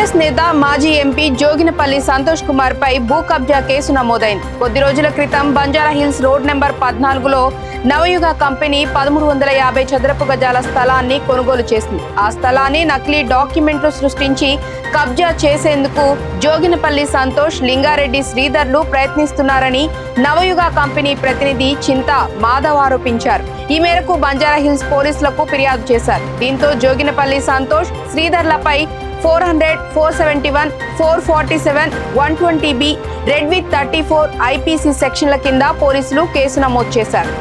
TRS నేత మాజీ MP Joginapalli Santosh Kumar పై భూ కబ్జా కేసు నమోదైంది. కొద్ది రోజుల క్రితం బంజారా హిల్స్ రోడ్ నెంబర్ పద్నాలుగులో నవయుగ కంపెనీ పదమూడు వందల యాభై చదరపు గజాల స్థలాన్ని కొనుగోలు చేసింది. ఆ స్థలాన్ని నకిలీ డాక్యుమెంట్లు సృష్టించి కబ్జా చేసేందుకు జోగినపల్లి సంతోష్ లింగారెడ్డి శ్రీధర్లు ప్రయత్నిస్తున్నారని నవయుగ కంపెనీ ప్రతినిధి చింత మాధవ్ ఆరోపించారు. ఈ మేరకు బంజారా హిల్స్ పోలీసులకు ఫిర్యాదు చేశారు. దీంతో Joginapalli Santosh శ్రీధర్లపై four hundred four seventy one four forty seven one twenty B read with thirty four IPC సెక్షన్ల కింద పోలీసులు కేసు నమోదు చేశారు.